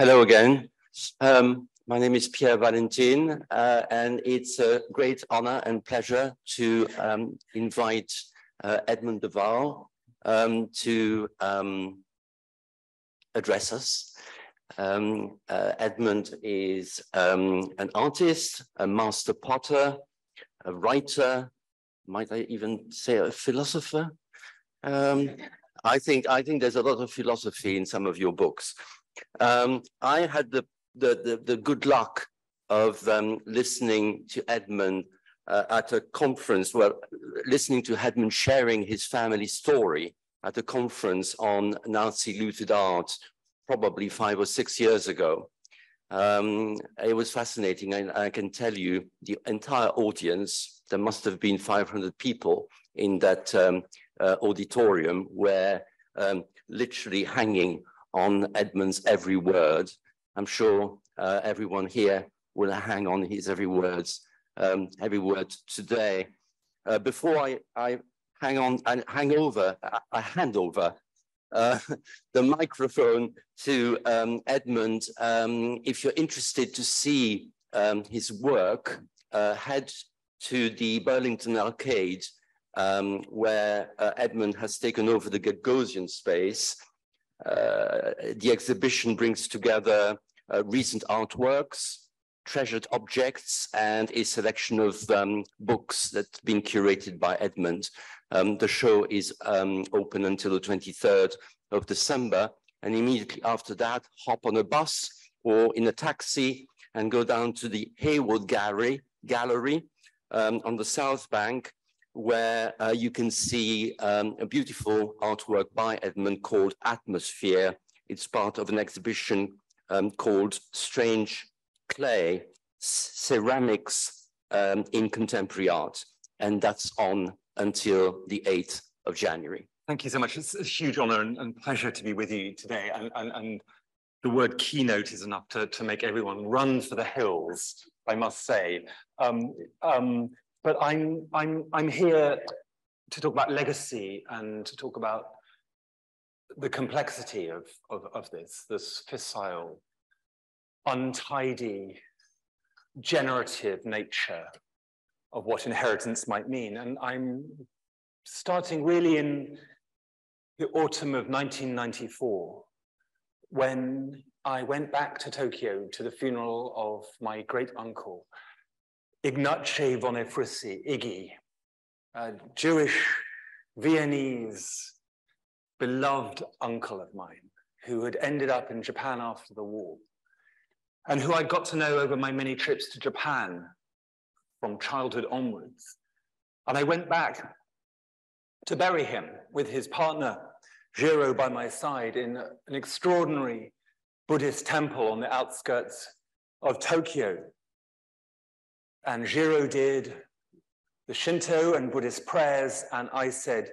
Hello again. Um, my name is Pierre Valentin, uh, and it's a great honor and pleasure to um, invite uh, Edmund de Waal um, to um, address us. Um, uh, Edmund is um, an artist, a master potter, a writer, might I even say a philosopher? I think I think there's a lot of philosophy in some of your books. Um, I had the, the, the, the, good luck of um, listening to Edmund uh, at a conference, well, listening to Edmund sharing his family story at a conference on Nazi looted art, probably five or six years ago. Um, it was fascinating. and I can tell you the entire audience, there must have been 500 people in that um, uh, auditorium were um, literally hanging on Edmund's every word. I'm sure uh, everyone here will hang on his every words, um, every word today. Uh, before I, I hang on and hang over, I, I hand over uh, the microphone to um, Edmund. Um, if you're interested to see um, his work, uh, head to the Burlington Arcade, um, where uh, Edmund has taken over the Gagosian space the exhibition brings together uh, recent artworks, treasured objects, and a selection of um, books that's been curated by Edmund. Um, the show is um, open until the 23rd of December, and immediately after that, hop on a bus or in a taxi and go down to the Hayward Gallery, Gallery um, on the South Bank, where uh, you can see um, a beautiful artwork by Edmund called Atmosphere. It's part of an exhibition um, called Strange Clay, Ceramics um, in Contemporary Art. And that's on until the 8th of January. Thank you so much. It's a huge honor and, and pleasure to be with you today. And, and, and, the word keynote is enough to, to make everyone run for the hills, I must say. Um, um, but I'm, I'm, I'm here to talk about legacy and to talk about the complexity of, of, of this, this fissile, untidy, generative nature of what inheritance might mean. And I'm starting really in the autumn of 1994, when I went back to Tokyo to the funeral of my great uncle, Ignace von Ephrussi, Iggy, a Jewish Viennese beloved uncle of mine who had ended up in Japan after the war and who I got to know over my many trips to Japan from childhood onwards. And I went back to bury him with his partner, Jiro, by my side in an extraordinary Buddhist temple on the outskirts of Tokyo and Jiro did the Shinto and Buddhist prayers, and I said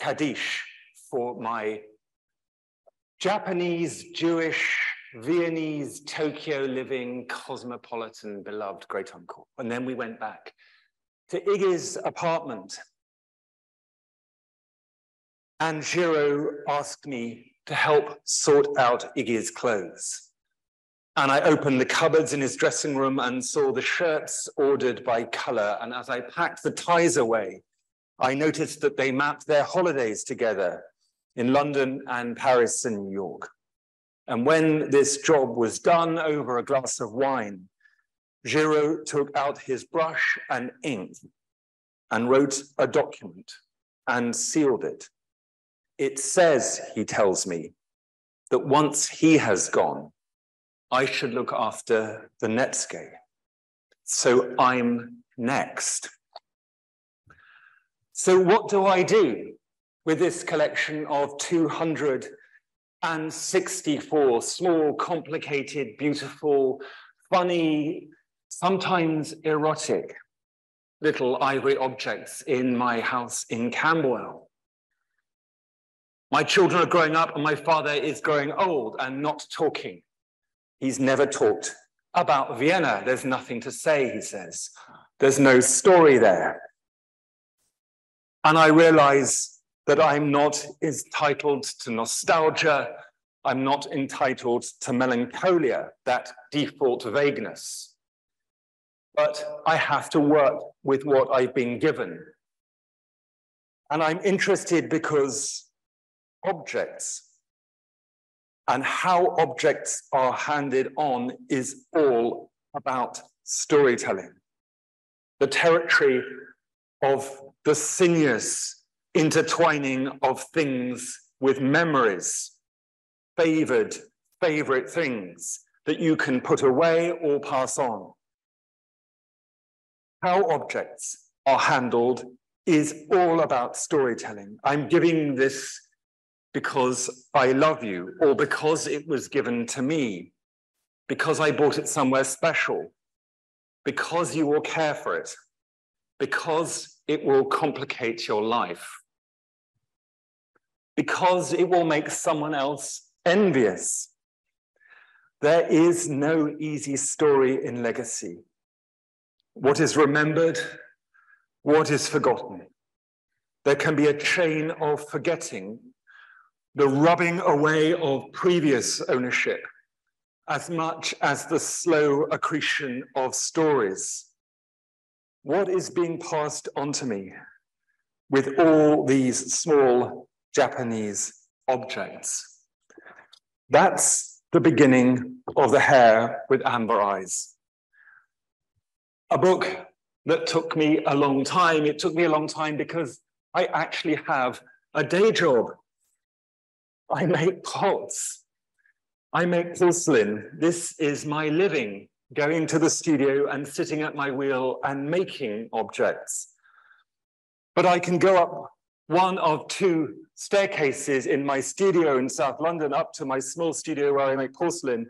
Kaddish for my Japanese, Jewish, Viennese, Tokyo living, cosmopolitan, beloved great uncle. And then we went back to Iggy's apartment. And Jiro asked me to help sort out Iggy's clothes. And I opened the cupboards in his dressing room and saw the shirts ordered by color. And as I packed the ties away, I noticed that they mapped their holidays together in London and Paris and New York. And when this job was done over a glass of wine, Jiro took out his brush and ink and wrote a document and sealed it. It says, he tells me, that once he has gone, I should look after the Netsuke. So I'm next. So what do I do with this collection of 264 small, complicated, beautiful, funny, sometimes erotic little ivory objects in my house in Camberwell? My children are growing up and my father is growing old and not talking. He's never talked about Vienna. There's nothing to say, he says. There's no story there. And I realize that I'm not entitled to nostalgia I'm not entitled to melancholia, that default vagueness. But I have to work with what I've been given. And I'm interested because objects and how objects are handed on is all about storytelling. The territory of the sinuous intertwining of things with memories, favored, favorite things that you can put away or pass on. How objects are handled is all about storytelling. I'm giving this because I love you or because it was given to me, because I bought it somewhere special, because you will care for it, because it will complicate your life, because it will make someone else envious. There is no easy story in legacy. What is remembered, what is forgotten. There can be a chain of forgetting, the rubbing away of previous ownership, as much as the slow accretion of stories. What is being passed on to me with all these small Japanese objects? That's the beginning of The Hare with Amber Eyes. A book that took me a long time. It took me a long time because I actually have a day job. I make pots. I make porcelain. This is my living, going to the studio and sitting at my wheel and making objects. But I can go up one of two staircases in my studio in South London up to my small studio where I make porcelain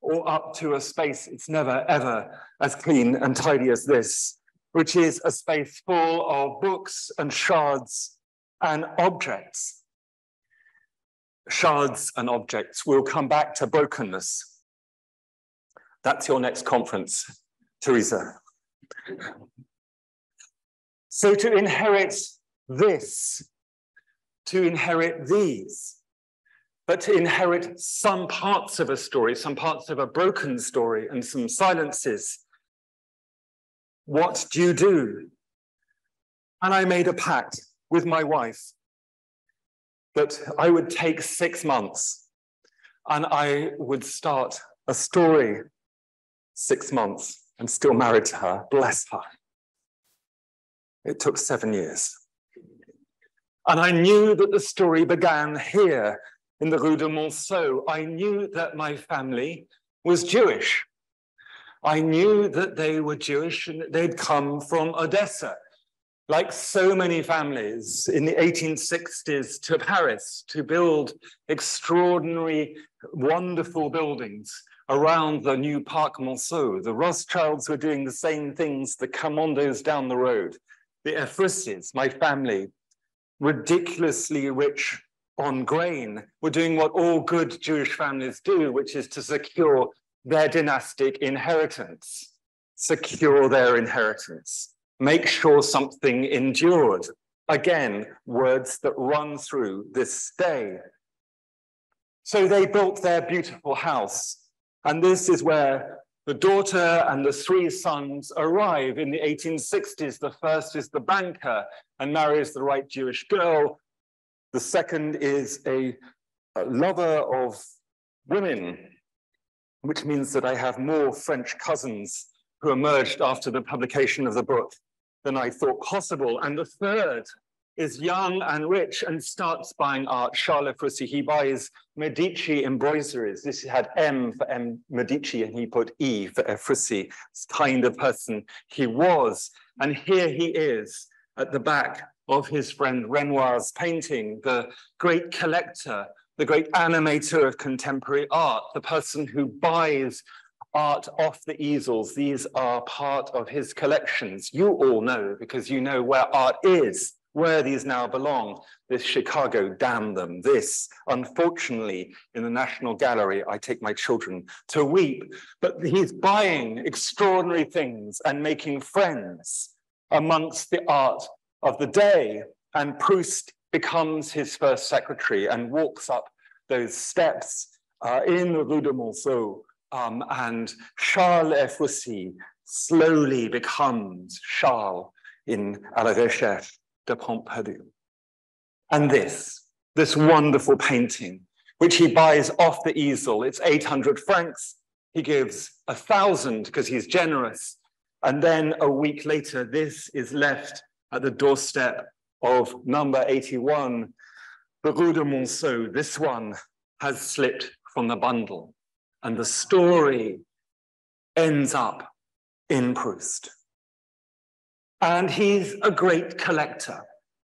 or up to a space it's never ever as clean and tidy as this which is a space full of books and shards and objects. Shards and objects. We'll come back to brokenness. That's your next conference, Teresa. So to inherit this, to inherit these, but to inherit some parts of a story, some parts of a broken story, and some silences what do you do? And I made a pact with my wife that I would take six months and I would start a story six months. I'm still married to her, bless her. It took seven years. And I knew that the story began here in the Rue de Monceau. I knew that my family was Jewish. I knew that they were Jewish and that they'd come from Odessa, like so many families in the 1860s to Paris to build extraordinary, wonderful buildings around the new Parc Monceau. The Rothschilds were doing the same things, the Camondos down the road. The Ephrussis, my family, ridiculously rich on grain, were doing what all good Jewish families do, which is to secure their dynastic inheritance, secure their inheritance, make sure something endured. Again, words that run through this day. So they built their beautiful house. And this is where the daughter and the three sons arrive in the 1860s. The first is the banker and marries the right Jewish girl. The second is a, a lover of women which means that I have more French cousins who emerged after the publication of the book than I thought possible. And the third is young and rich and starts buying art. Charles Ephrussi, he buys Medici embroideries. This had M for M Medici and he put E for Ephrussi. It's kind of person he was. And here he is at the back of his friend Renoir's painting, the great collector the great animator of contemporary art, the person who buys art off the easels. These are part of his collections. You all know because you know where art is, where these now belong. This Chicago, damn them. This, unfortunately, in the National Gallery, I take my children to weep. But he's buying extraordinary things and making friends amongst the art of the day. And Proust becomes his first secretary and walks up those steps uh, in the Rue de Monceau. Um, and Charles Ephrussi slowly becomes Charles in À la recherche du temps perdu. And this, this wonderful painting, which he buys off the easel, it's 800 francs. He gives a thousand because he's generous. And then a week later, this is left at the doorstep of number 81, the Rue de Monceau. This one has slipped from the bundle. And the story ends up in Proust. And he's a great collector.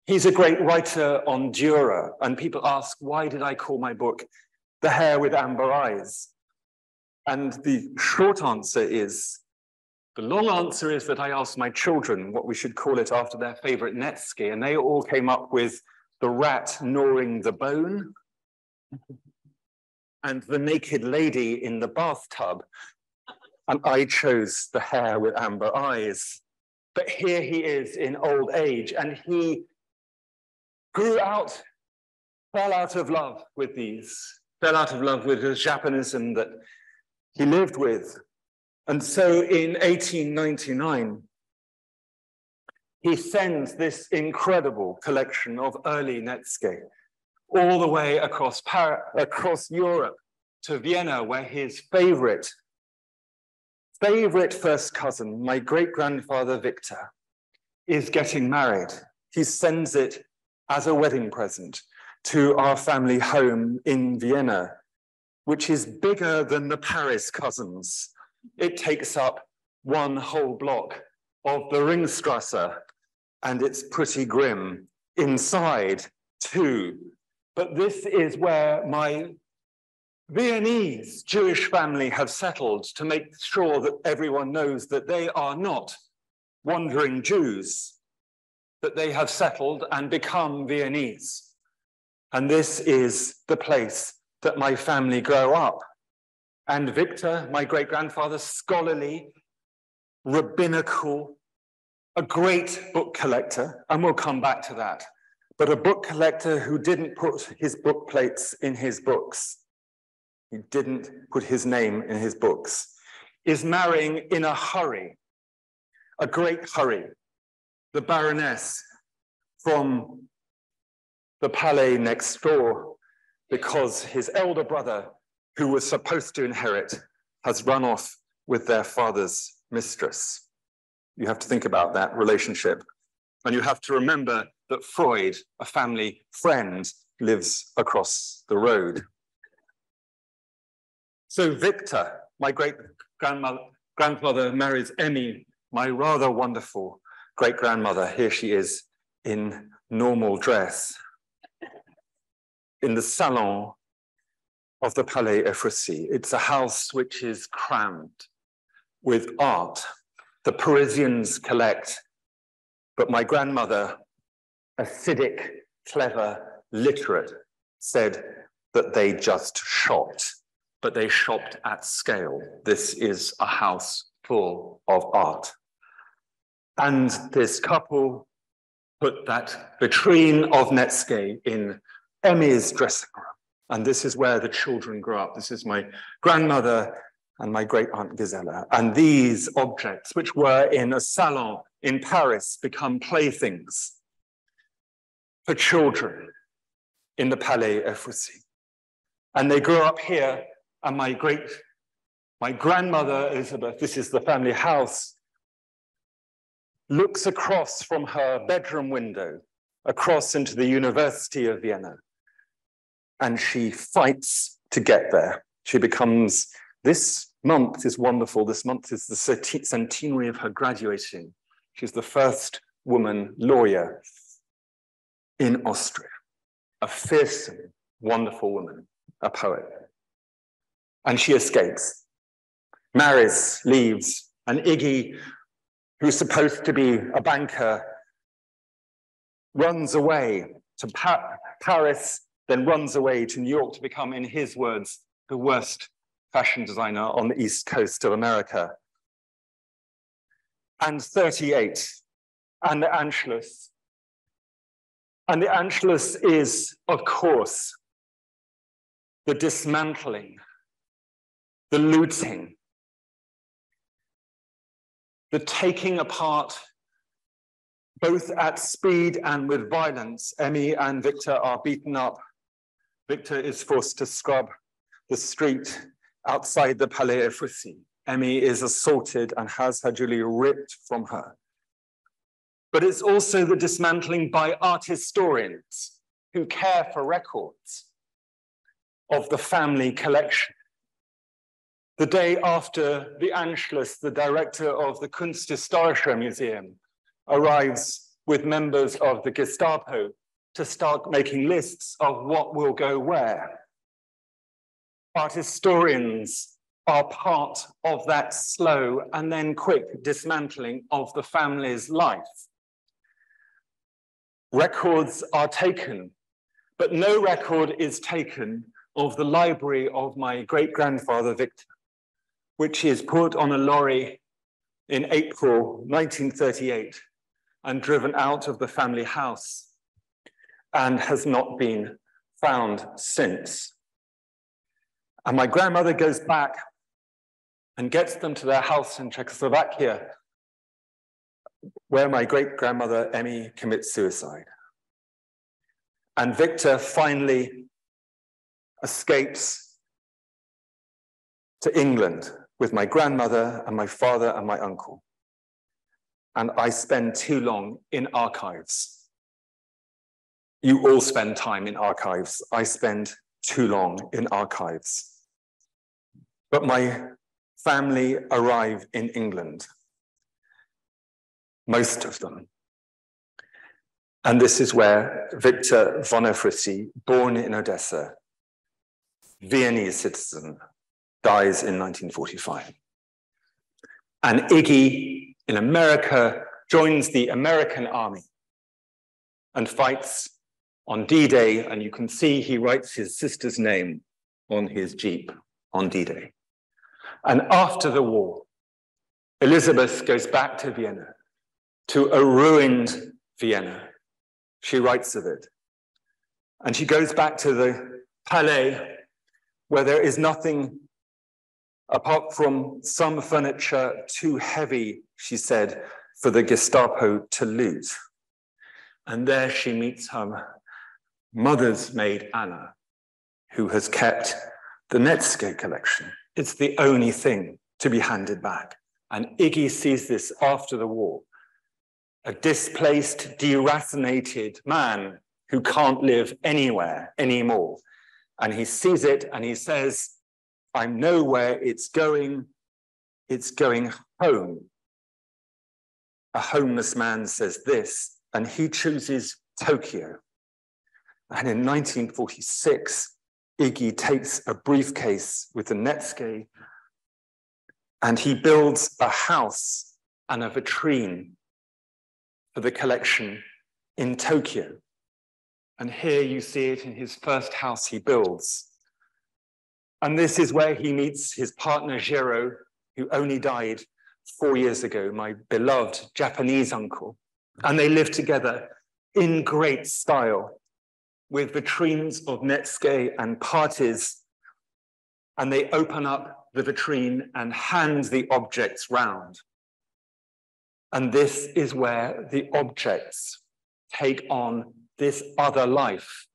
He's a great writer on Dürer. And people ask, why did I call my book The Hare with Amber Eyes? And the short answer is the long answer is that I asked my children what we should call it after their favorite netsuke, and they all came up with the rat gnawing the bone and the naked lady in the bathtub. And I chose the hare with amber eyes. But here he is in old age, and he grew out, fell out of love with these, fell out of love with the Japanism that he lived with. And so in 1899, he sends this incredible collection of early Netsuke all the way across, Par across Europe to Vienna, where his favorite, favorite first cousin, my great grandfather Victor, is getting married. He sends it as a wedding present to our family home in Vienna, which is bigger than the Paris cousins. It takes up one whole block of the Ringstrasse, and it's pretty grim. Inside, too. But this is where my Viennese Jewish family have settled to make sure that everyone knows that they are not wandering Jews, that they have settled and become Viennese. And this is the place that my family grow up. And Victor, my great grandfather, scholarly, rabbinical, a great book collector, and we'll come back to that, but a book collector who didn't put his book plates in his books. He didn't put his name in his books, is marrying in a hurry, a great hurry, the Baroness from the palais next door because his elder brother, who was supposed to inherit, has run off with their father's mistress. You have to think about that relationship. And you have to remember that Freud, a family friend, lives across the road. So Victor, my great grandmother, marries Emmy, my rather wonderful great grandmother. Here she is in normal dress in the salon of the Palais Ephrussi. It's a house which is crammed with art. The Parisians collect, but my grandmother, acidic, clever, literate, said that they just shopped, but they shopped at scale. This is a house full of art. And this couple put that vitrine of Netsuke in Emmy's dressing room. And this is where the children grew up. This is my grandmother and my great aunt Gisela. And these objects, which were in a salon in Paris, become playthings for children in the Palais Ephrussi. And they grew up here, and my great, my grandmother Elizabeth, this is the family house, looks across from her bedroom window, across into the University of Vienna and she fights to get there. She becomes, this month is wonderful. This month is the centenary of her graduating. She's the first woman lawyer in Austria, a fearsome, wonderful woman, a poet. And she escapes, marries, leaves, and Iggy, who's supposed to be a banker, runs away to pa Paris then runs away to New York to become, in his words, the worst fashion designer on the East Coast of America. And 38, and the Anschluss. And the Anschluss is, of course, the dismantling, the looting, the taking apart, both at speed and with violence. Emmy and Victor are beaten up. Victor is forced to scrub the street outside the Palais Ephrussi. Emmy is assaulted and has her jewelry ripped from her. But it's also the dismantling by art historians who care for records of the family collection. The day after the Anschluss, the director of the Kunsthistorische Museum arrives with members of the Gestapo to start making lists of what will go where. Art historians are part of that slow and then quick dismantling of the family's life. Records are taken, but no record is taken of the library of my great grandfather Victor, which is put on a lorry in April 1938 and driven out of the family house and has not been found since. And my grandmother goes back and gets them to their house in Czechoslovakia, where my great grandmother Emmy commits suicide. And Victor finally escapes to England with my grandmother and my father and my uncle. And I spend too long in archives. You all spend time in archives. I spend too long in archives. But my family arrive in England, most of them. And this is where Victor von Ephrussi, born in Odessa, Viennese citizen, dies in 1945. And Iggy in America joins the American army and fights on D-Day, and you can see he writes his sister's name on his Jeep on D-Day. And after the war, Elizabeth goes back to Vienna, to a ruined Vienna. She writes of it. And she goes back to the Palais, where there is nothing apart from some furniture too heavy, she said, for the Gestapo to loot. And there she meets her mother's maid, Anna, who has kept the Netsuke collection. It's the only thing to be handed back. And Iggy sees this after the war. A displaced, deracinated man who can't live anywhere anymore. And he sees it and he says, I know where it's going. It's going home. A homeless man says this, and he chooses Tokyo. And in 1946, Iggy takes a briefcase with the Netsuke and he builds a house and a vitrine for the collection in Tokyo. And here you see it in his first house he builds. And this is where he meets his partner, Jiro, who only died four years ago, my beloved Japanese uncle. And they live together in great style with vitrines of Netsuke and parties. And they open up the vitrine and hand the objects round. And this is where the objects take on this other life.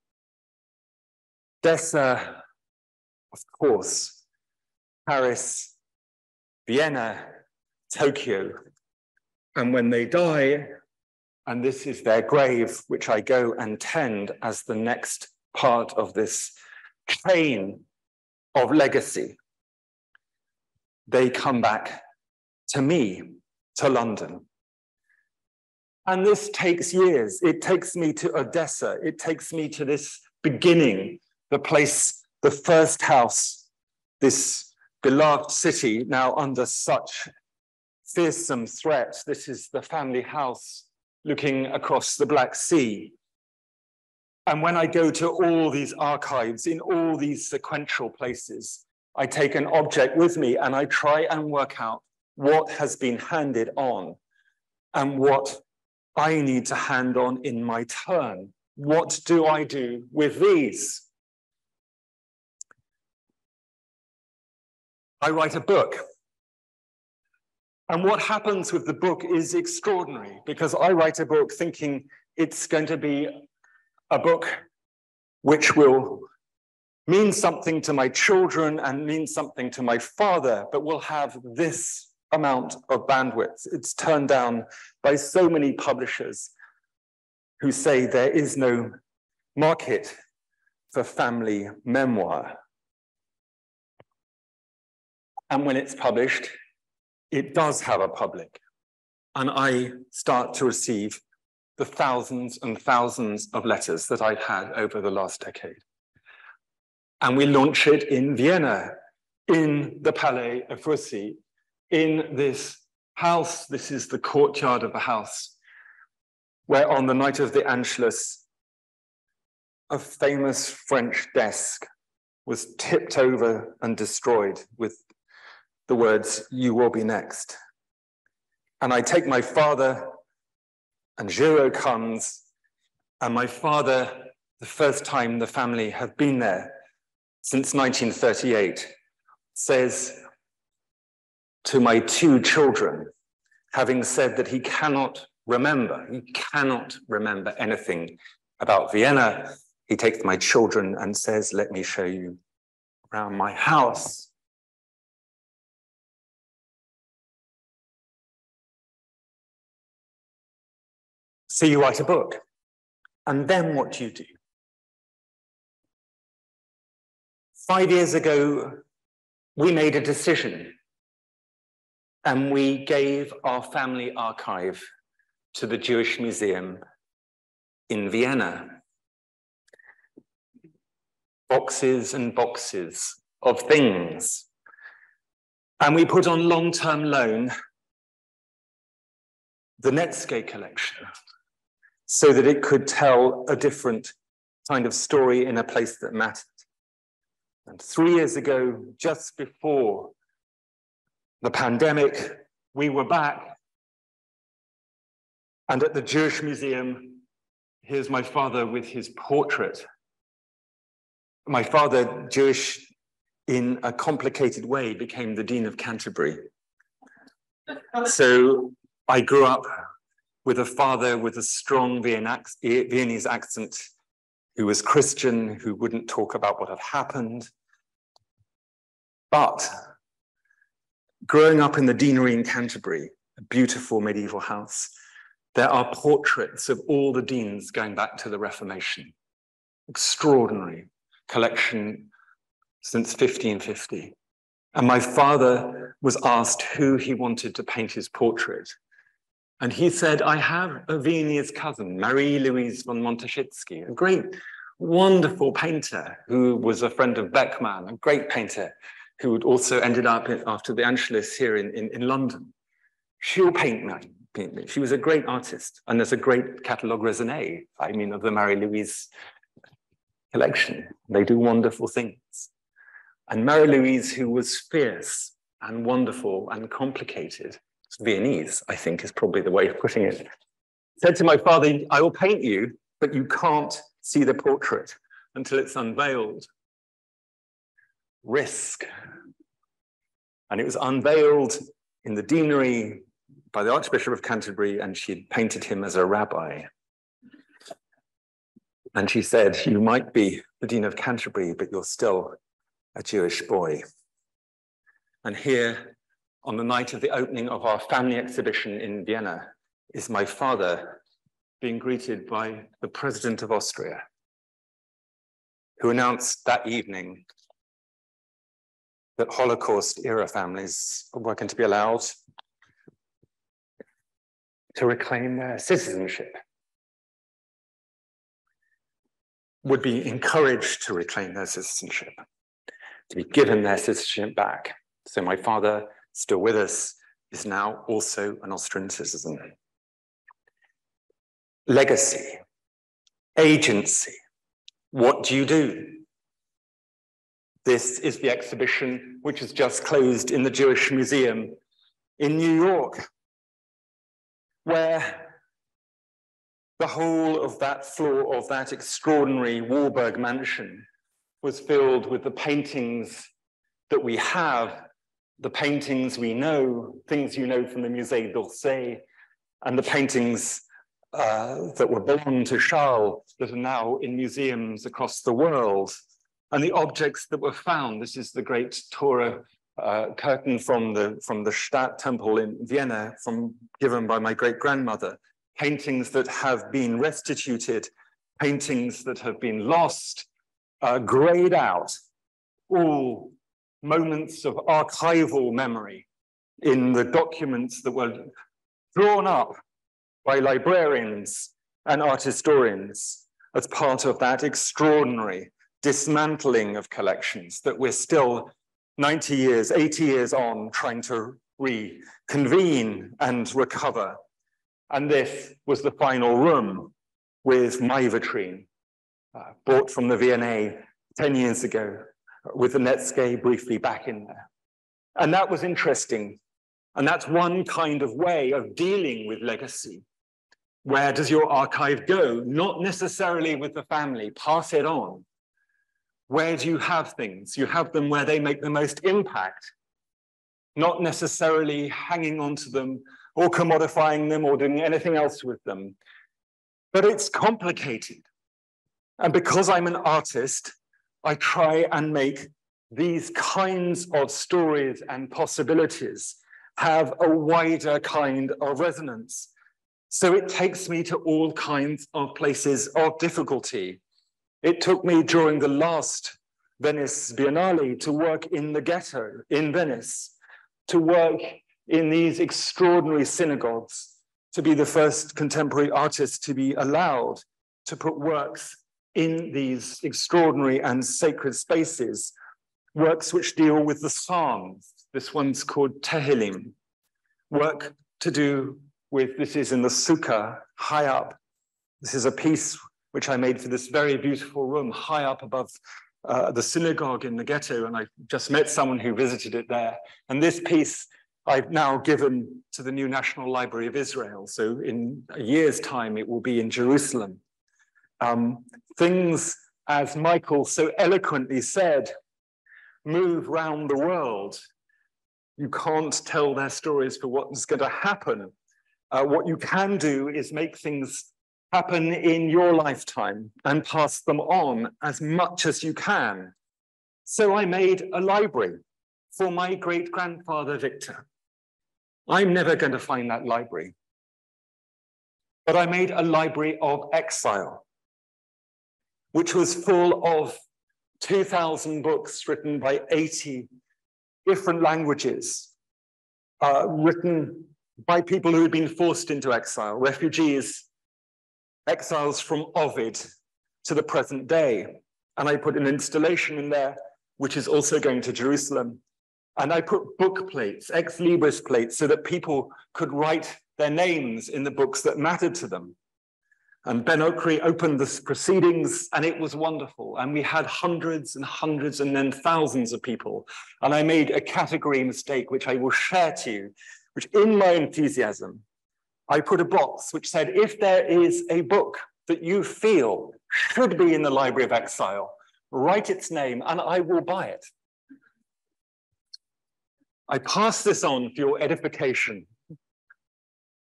Dessa of course, Paris, Vienna, Tokyo. And when they die, and this is their grave, which I go and tend as the next part of this chain of legacy, they come back to me, to London. And this takes years. It takes me to Odessa. It takes me to this beginning, the place the first house, this beloved city, now under such fearsome threat. This is the family house looking across the Black Sea. And when I go to all these archives in all these sequential places, I take an object with me and I try and work out what has been handed on and what I need to hand on in my turn. What do I do with these? I write a book. And what happens with the book is extraordinary because I write a book thinking it's going to be a book which will mean something to my children and mean something to my father, but will have this amount of bandwidth. It's turned down by so many publishers who say there is no market for family memoir. And when it's published, it does have a public. And I start to receive the thousands and thousands of letters that I've had over the last decade. And we launch it in Vienna, in the Palais Ephrussi, in this house. This is the courtyard of the house, where on the night of the Anschluss, a famous French desk was tipped over and destroyed with the words, You will be next. And I take my father, and Jiro comes, and my father, the first time the family have been there since 1938, says to my two children, having said that he cannot remember, he cannot remember anything about Vienna, he takes my children and says, Let me show you around my house. So you write a book. And then what do you do? Five years ago, we made a decision and we gave our family archive to the Jewish Museum in Vienna. Boxes and boxes of things. And we put on long term loan the Netsuke collection so that it could tell a different kind of story in a place that mattered. And three years ago, just before the pandemic, we were back. And at the Jewish Museum, here's my father with his portrait. My father, Jewish in a complicated way, became the Dean of Canterbury. So I grew up with a father with a strong Viennese accent who was Christian, who wouldn't talk about what had happened. But growing up in the deanery in Canterbury, a beautiful medieval house, there are portraits of all the deans going back to the Reformation. Extraordinary collection since 1550. And my father was asked who he wanted to paint his portrait. And he said, I have a Viennese cousin, Marie-Louise von Motesiczky, a great, wonderful painter who was a friend of Beckmann, a great painter who also ended up after the Anschluss here in, in, in London. She'll paint me. Paint me. She was a great artist. And there's a great catalogue raisonné, I mean, of the Marie-Louise collection. They do wonderful things. And Marie-Louise, who was fierce and wonderful and complicated, Viennese, I think is probably the way of putting it, said to my father, I will paint you, but you can't see the portrait until it's unveiled. Risk. And it was unveiled in the deanery by the Archbishop of Canterbury, and she had painted him as a rabbi. And she said, You might be the Dean of Canterbury, but you're still a Jewish boy. And here on the night of the opening of our family exhibition in Vienna is my father being greeted by the president of Austria, who announced that evening that Holocaust era families were going to be allowed to reclaim their citizenship, would be encouraged to reclaim their citizenship, to be given their citizenship back. So my father still with us, is now also an Austrian citizen. Legacy, agency. What do you do? This is the exhibition which has just closed in the Jewish Museum in New York, where the whole of that floor of that extraordinary Warburg mansion was filled with the paintings that we have the paintings we know, things you know from the Musée d'Orsay, and the paintings uh, that were belonged to Charles that are now in museums across the world, and the objects that were found. This is the great Torah uh, curtain from the, from the Stadt Temple in Vienna, from, given by my great grandmother, paintings that have been restituted, paintings that have been lost, uh, grayed out, all moments of archival memory in the documents that were drawn up by librarians and art historians as part of that extraordinary dismantling of collections that we're still 90 years, 80 years on trying to reconvene and recover. And this was the final room with my vitrine, uh, bought from the V&A 10 years ago, with the Netsuke briefly back in there. And that was interesting. And that's one kind of way of dealing with legacy. Where does your archive go? Not necessarily with the family, pass it on. Where do you have things? You have them where they make the most impact, not necessarily hanging onto them or commodifying them or doing anything else with them. But it's complicated. And because I'm an artist, I try and make these kinds of stories and possibilities have a wider kind of resonance. So it takes me to all kinds of places of difficulty. It took me during the last Venice Biennale to work in the ghetto in Venice, to work in these extraordinary synagogues, to be the first contemporary artist to be allowed to put works in these extraordinary and sacred spaces, works which deal with the Psalms. This one's called Tehillim, work to do with, this is in the Sukkah, high up. This is a piece which I made for this very beautiful room high up above uh, the synagogue in the ghetto. And I just met someone who visited it there. And this piece I've now given to the new National Library of Israel. So in a year's time, it will be in Jerusalem. Um, things, as Michael so eloquently said, move round the world. You can't tell their stories for what's going to happen. Uh, what you can do is make things happen in your lifetime and pass them on as much as you can. So I made a library for my great grandfather, Victor. I'm never going to find that library. But I made a library of exile, which was full of 2,000 books written by 80 different languages, uh, written by people who had been forced into exile, refugees exiles from Ovid to the present day. And I put an installation in there, which is also going to Jerusalem. And I put book plates, ex libris plates, so that people could write their names in the books that mattered to them. And Ben Okri opened the proceedings, and it was wonderful. And we had hundreds and hundreds and then thousands of people. And I made a category mistake, which I will share to you, which in my enthusiasm, I put a box which said, if there is a book that you feel should be in the Library of Exile, write its name and I will buy it. I pass this on for your edification.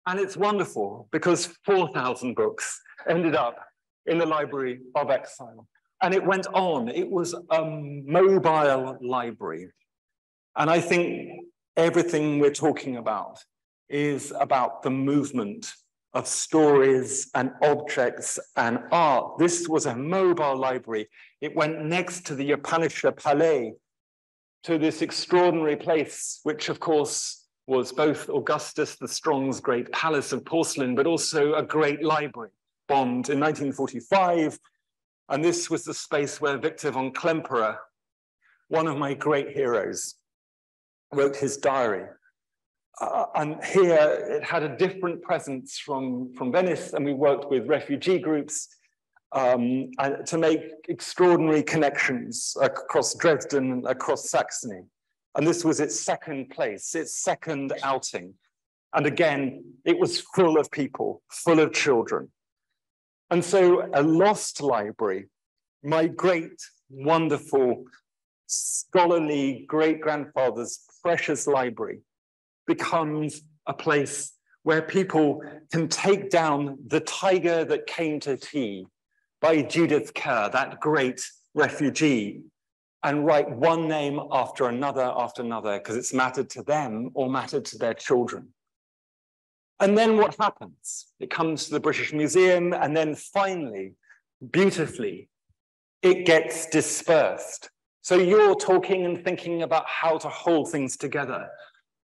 And it's wonderful because 4,000 books ended up in the Library of Exile. And it went on. It was a mobile library. And I think everything we're talking about is about the movement of stories and objects and art. This was a mobile library. It went next to the Japanisches Palais, to this extraordinary place, which of course was both Augustus the Strong's great palace of porcelain, but also a great library, bombed in 1945. And this was the space where Victor von Klemperer, one of my great heroes, wrote his diary. Uh, and here it had a different presence from, from Venice, and we worked with refugee groups um, to make extraordinary connections across Dresden, across Saxony. And this was its second place, its second outing. And again, it was full of people, full of children. And so a lost library, my great, wonderful scholarly great grandfather's precious library becomes a place where people can take down The Tiger That Came to Tea by Judith Kerr, that great refugee, and write one name after another after another because it's mattered to them or mattered to their children. And then what happens? It comes to the British Museum, and then finally, beautifully, it gets dispersed. So you're talking and thinking about how to hold things together.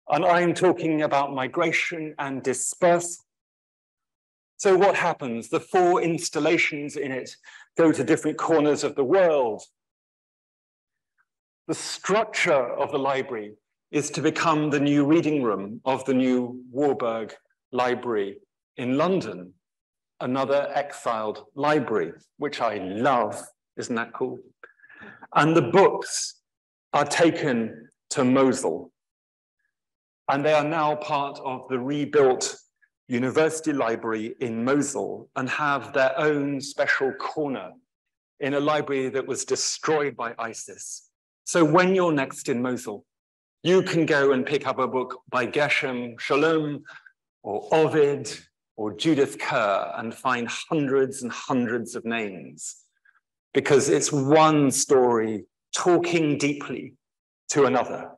And I'm talking about migration and dispersal. So what happens? The four installations in it go to different corners of the world. The structure of the library is to become the new reading room of the new Warburg Library in London, another exiled library, which I love. Isn't that cool? And the books are taken to Mosul. And they are now part of the rebuilt university library in Mosul and have their own special corner in a library that was destroyed by ISIS. So when you're next in Mosul, you can go and pick up a book by Gershom Scholem or Ovid or Judith Kerr and find hundreds and hundreds of names because it's one story talking deeply to another.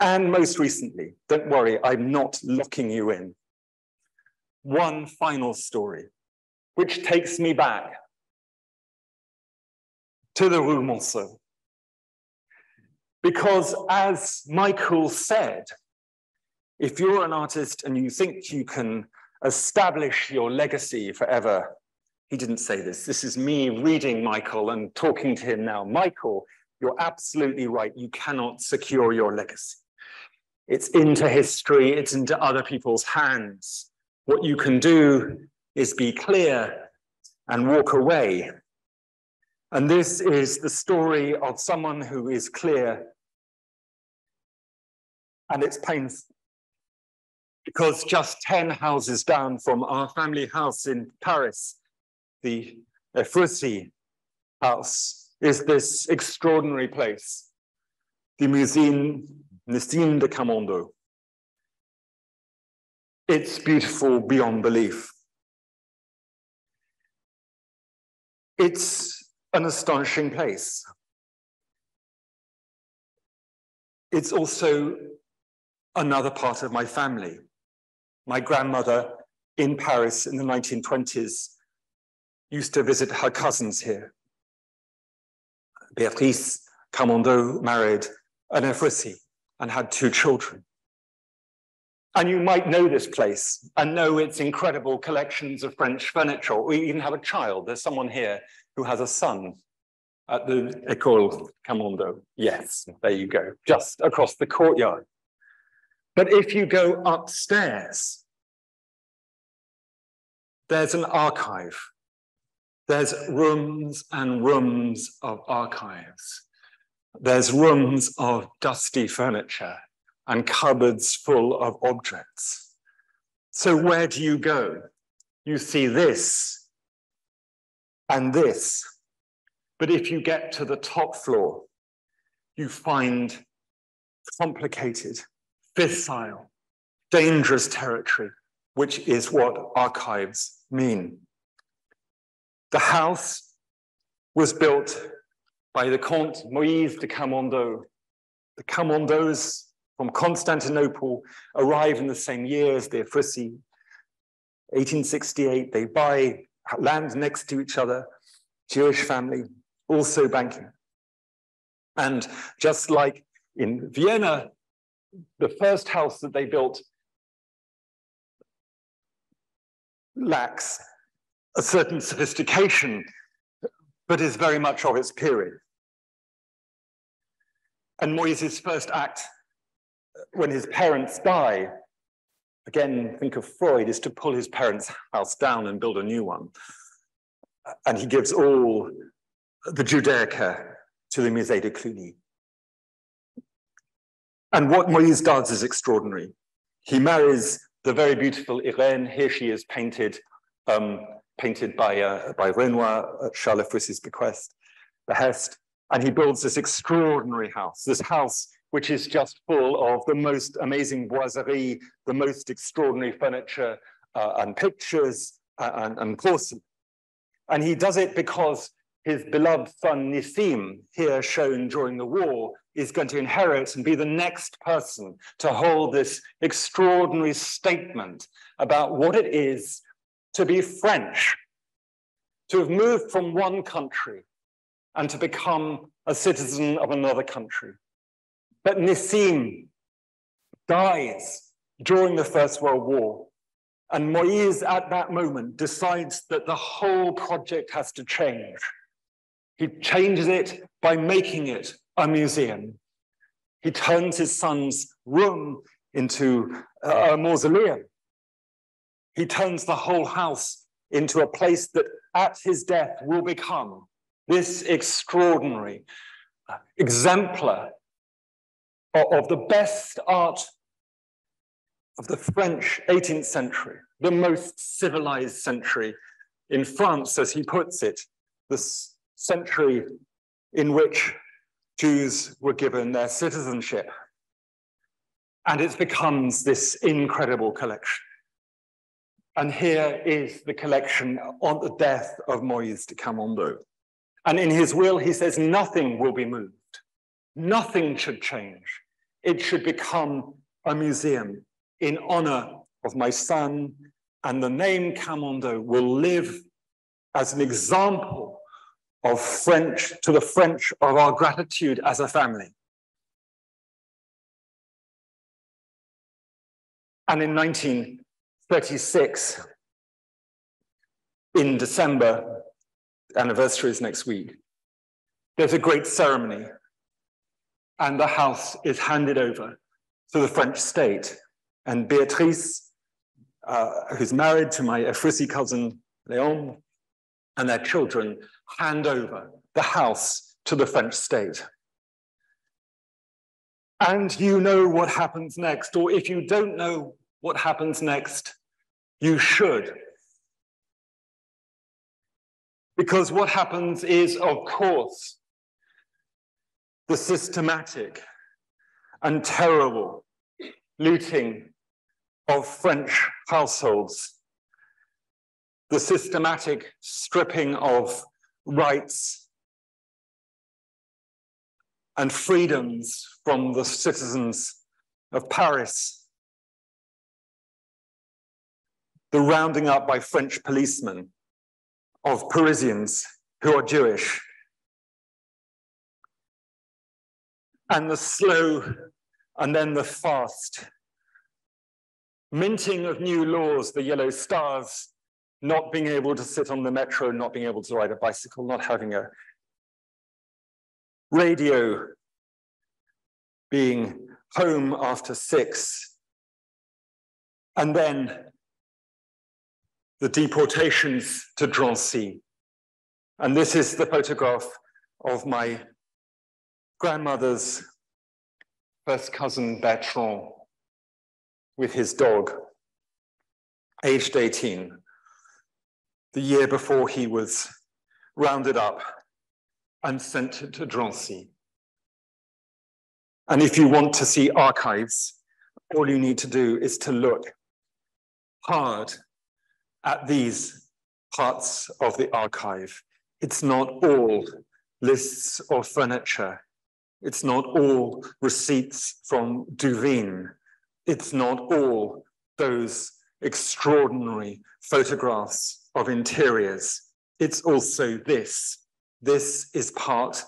And most recently, don't worry, I'm not locking you in. One final story, which takes me back to the Rue Monceau. Because as Michael said, if you're an artist and you think you can establish your legacy forever, he didn't say this. This is me reading Michael and talking to him now. Michael, you're absolutely right. You cannot secure your legacy. It's into history, it's into other people's hands. What you can do is be clear and walk away. And this is the story of someone who is clear. And it's painful because just 10 houses down from our family house in Paris, the Ephrussi house, is this extraordinary place, the Museum Nissim de Camondo. It's beautiful beyond belief. It's an astonishing place. It's also another part of my family. My grandmother in Paris in the 1920s used to visit her cousins here. Beatrice Camondo married an Ephrussi and had two children. And you might know this place and know its incredible collections of French furniture, or even have a child. There's someone here who has a son at the École Camondo. Yes, there you go, just across the courtyard. But if you go upstairs, there's an archive. There's rooms and rooms of archives. There's rooms of dusty furniture and cupboards full of objects. So where do you go? You see this and this. But if you get to the top floor, you find complicated, fissile, dangerous territory, which is what archives mean. The house was built by the Comte Moïse de Camondo. The Camondos from Constantinople arrive in the same year as the Ephrussi. 1868, they buy land next to each other, Jewish family, also banking. And just like in Vienna, the first house that they built lacks a certain sophistication, but is very much of its period. And Moises' first act when his parents die, again, think of Freud, is to pull his parents' house down and build a new one. And he gives all the Judaica to the Musée de Cluny. And what Moïse does is extraordinary. He marries the very beautiful Irene. Here she is painted, um, painted by, uh, by Renoir at Charles Ephrussi bequest, behest. And he builds this extraordinary house, this house which is just full of the most amazing boiserie, the most extraordinary furniture uh, and pictures uh, and, and porcelain. And he does it because his beloved son Nissim, here shown during the war, is going to inherit and be the next person to hold this extraordinary statement about what it is to be French, to have moved from one country and to become a citizen of another country. But Nissim dies during the First World War. And Moise, at that moment, decides that the whole project has to change. He changes it by making it a museum. He turns his son's room into a mausoleum. He turns the whole house into a place that at his death will become this extraordinary uh, exemplar of the best art of the French 18th century, the most civilized century in France, as he puts it, the century in which Jews were given their citizenship. And it becomes this incredible collection. And here is the collection on the death of Moïse de Camondo. And in his will, he says, nothing will be moved. Nothing should change. It should become a museum in honor of my son, and the name Camondo will live as an example of French to the French of our gratitude as a family. And in 1936, in December, anniversary is next week, there's a great ceremony and the house is handed over to the French state. And Beatrice, uh, who's married to my Ephrussi cousin Leon, and their children hand over the house to the French state. And you know what happens next, or if you don't know what happens next, you should. Because what happens is, of course, the systematic and terrible looting of French households, the systematic stripping of rights and freedoms from the citizens of Paris, the rounding up by French policemen of Parisians who are Jewish, and the slow and then the fast. Minting of new laws, the yellow stars, not being able to sit on the metro, not being able to ride a bicycle, not having a radio, being home after six, and then the deportations to Drancy. And this is the photograph of my grandmother's first cousin Bertrand with his dog, aged 18, the year before he was rounded up and sent to Drancy. And if you want to see archives, all you need to do is to look hard at these parts of the archive. It's not all lists of furniture it's not all receipts from Duveen. It's not all those extraordinary photographs of interiors. It's also this. This is part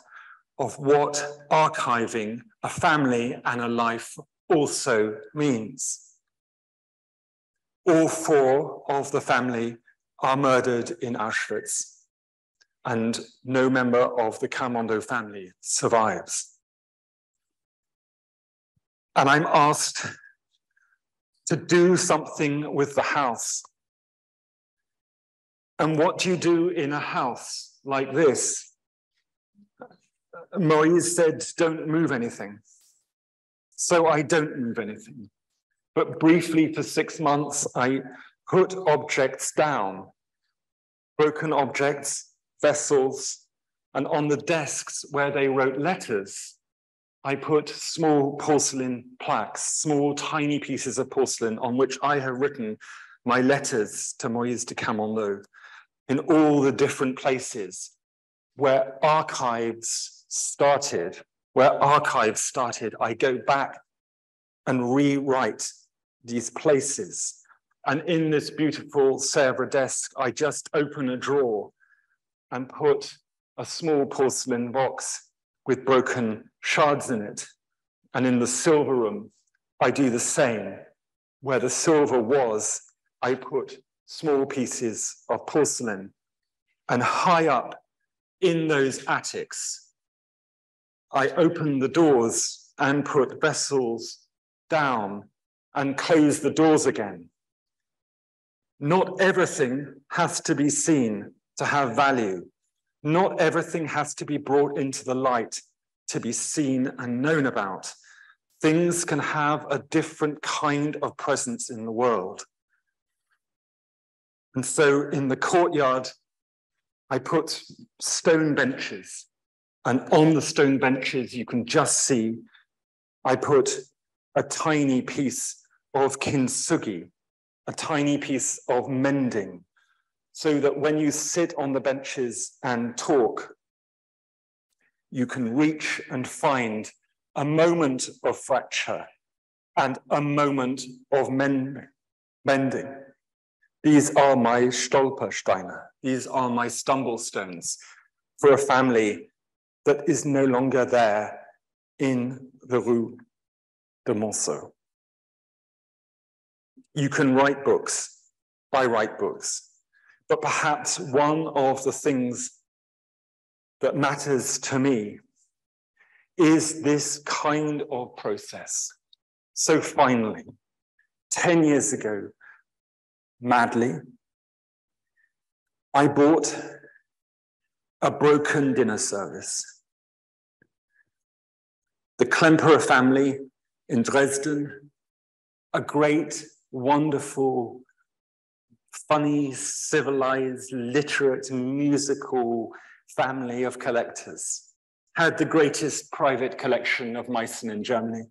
of what archiving a family and a life also means. All four of the family are murdered in Auschwitz, and no member of the Camondo family survives and I'm asked to do something with the house. And what do you do in a house like this? Moise said, Don't move anything. So I don't move anything. But briefly, for six months, I put objects down broken objects, vessels, And on the desks where they wrote letters, I put small porcelain plaques, small tiny pieces of porcelain on which I have written my letters to Moïse de Camondo in all the different places where archives started, where archives started, I go back and rewrite these places. And in this beautiful Sèvres desk, I just open a drawer and put a small porcelain box with broken shards in it. And in the silver room, I do the same. Where the silver was, I put small pieces of porcelain. And high up in those attics, I open the doors and put vessels down and close the doors again. Not everything has to be seen to have value. Not everything has to be brought into the light to be seen and known about. Things can have a different kind of presence in the world. And so in the courtyard, I put stone benches. And on the stone benches, you can just see I put a tiny piece of kintsugi, a tiny piece of mending, so that when you sit on the benches and talk, you can reach and find a moment of fracture and a moment of mend mending. These are my Stolpersteine. These are my stumble stones for a family that is no longer there in the Rue de Monceau. You can write books, I write books, but perhaps one of the things that matters to me is this kind of process. So finally, 10 years ago, madly, I bought a broken dinner service. The Klemperer family in Dresden, a great, wonderful, funny, civilized, literate, musical family of collectors, had the greatest private collection of Meissen in Germany.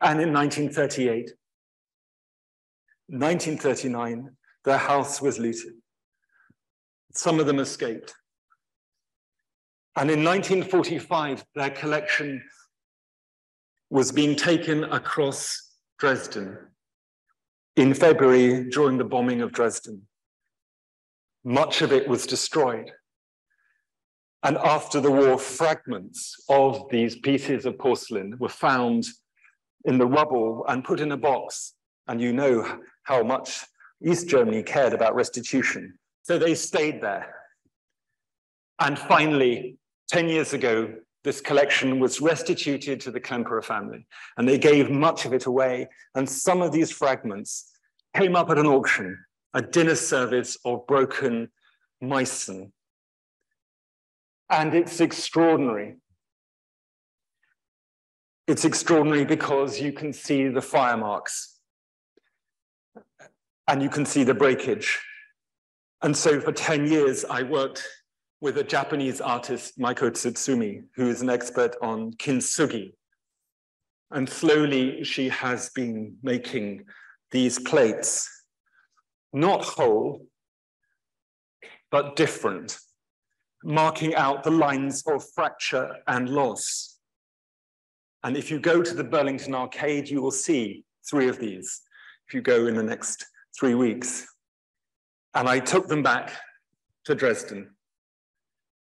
And in 1938, 1939, their house was looted. Some of them escaped. And in 1945, their collection was being taken across Dresden in February during the bombing of Dresden. Much of it was destroyed. And after the war, fragments of these pieces of porcelain were found in the rubble and put in a box. And you know how much East Germany cared about restitution. So they stayed there. And finally, 10 years ago, this collection was restituted to the Klemperer family, and they gave much of it away. And some of these fragments came up at an auction, a dinner service of broken Meissen and it's extraordinary. It's extraordinary because you can see the fire marks and you can see the breakage. And so for 10 years, I worked with a Japanese artist, Maiko Tsutsumi, who is an expert on kintsugi. And slowly she has been making these plates, not whole, but different marking out the lines of fracture and loss. And if you go to the Burlington Arcade, you will see three of these if you go in the next three weeks. And I took them back to Dresden.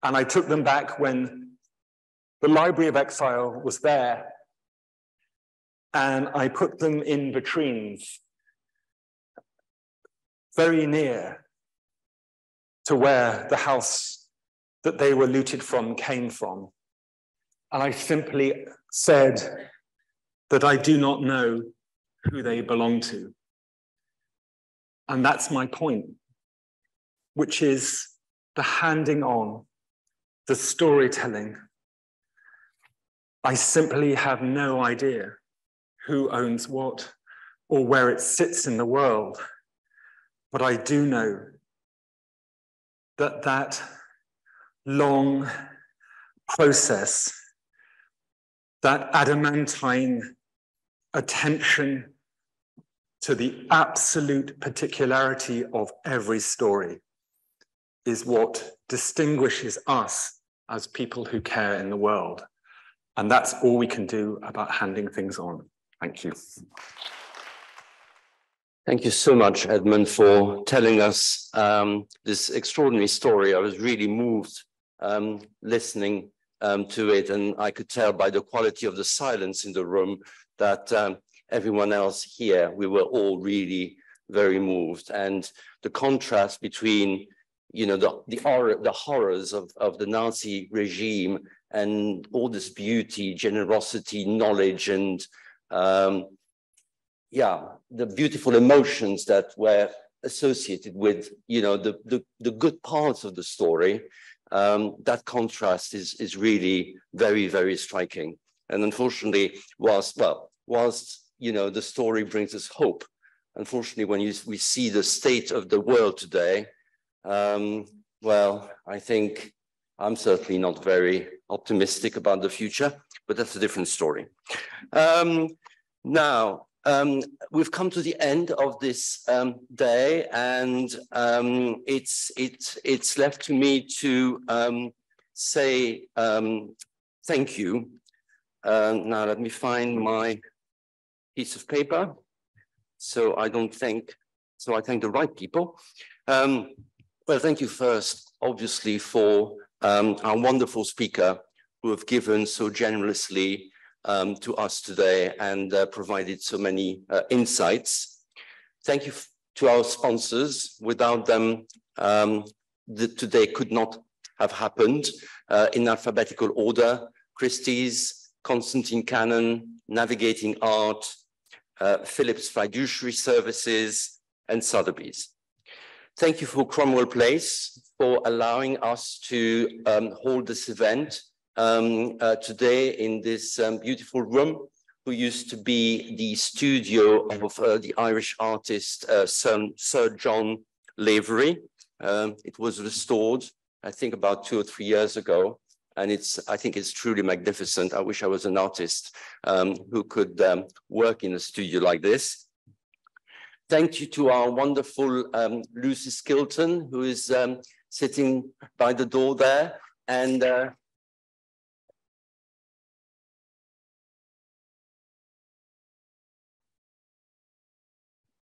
And I took them back when the Library of Exile was there. And I put them in vitrines very near to where the house that they were looted from came from. And I simply said that I do not know who they belong to. And that's my point, which is the handing on, the storytelling. I simply have no idea who owns what or where it sits in the world. But I do know that that long process, that adamantine attention to the absolute particularity of every story is what distinguishes us as people who care in the world. And that's all we can do about handing things on. Thank you. Thank you so much, Edmund, for telling us um, this extraordinary story. I was really moved um, listening um, to it, and I could tell by the quality of the silence in the room that um, everyone else here, we were all really very moved. And the contrast between, you know, the, the, horror, the horrors of, of the Nazi regime and all this beauty, generosity, knowledge, and um, yeah, the beautiful emotions that were associated with, you know, the, the, the good parts of the story, um, that contrast is, is really very, very striking. And unfortunately, whilst, well, whilst you know, the story brings us hope. Unfortunately, when you, we see the state of the world today, um, well, I think I'm certainly not very optimistic about the future, but that's a different story. Um, now, um, we've come to the end of this um, day, and um, it's it's it's left to me to um, say um, thank you. Uh, now, let me find my piece of paper. So I don't think, so I thank the right people. Well, thank you first, obviously, for um, our wonderful speaker who have given so generously um, to us today and uh, provided so many uh, insights. Thank you to our sponsors. Without them, um, the, today could not have happened uh, in alphabetical order. Christie's, Constantine Cannon, Navigating Art, uh, Philips Fiduciary Services, and Sotheby's. Thank you for Cromwell Place for allowing us to um, hold this event um, uh, today in this um, beautiful room, who used to be the studio of uh, the Irish artist uh, Sir, John Lavery. Um, it was restored, I think, about two or three years ago and it's I think it's truly magnificent. I wish I was an artist um, who could um, work in a studio like this. Thank you to our wonderful um, Lucy Skilton, who is um, sitting by the door there, and uh,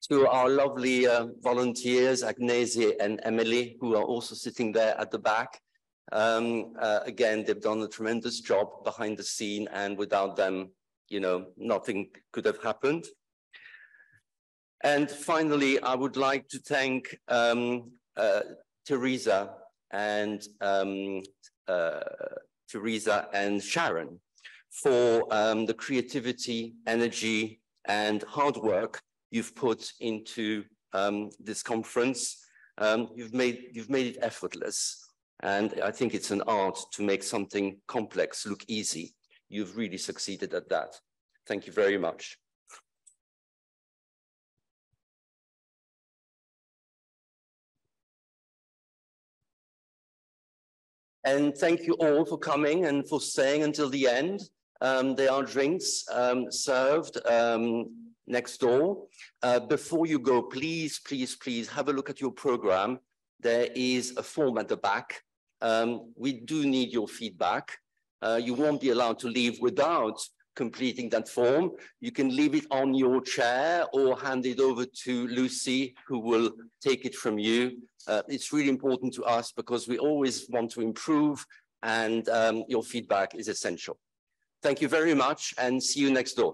to our lovely uh, volunteers, Agnese and Emily, who are also sitting there at the back. Um, uh, again, they've done a tremendous job behind the scene and without them, you know, nothing could have happened. And finally, I would like to thank um, uh, Teresa and um, uh, Teresa and Sharon for um, the creativity, energy, and hard work you've put into um, this conference. Um, you've made you've made it effortless. And I think it's an art to make something complex look easy. You've really succeeded at that. Thank you very much. And thank you all for coming and for staying until the end. Um, there are drinks um, served um, next door. Uh, before you go, please, please, please have a look at your program. There is a form at the back um, we do need your feedback. Uh, you won't be allowed to leave without completing that form. You can leave it on your chair or hand it over to Lucy, who will take it from you. Uh, it's really important to us because we always want to improve and um, your feedback is essential. Thank you very much and see you next door.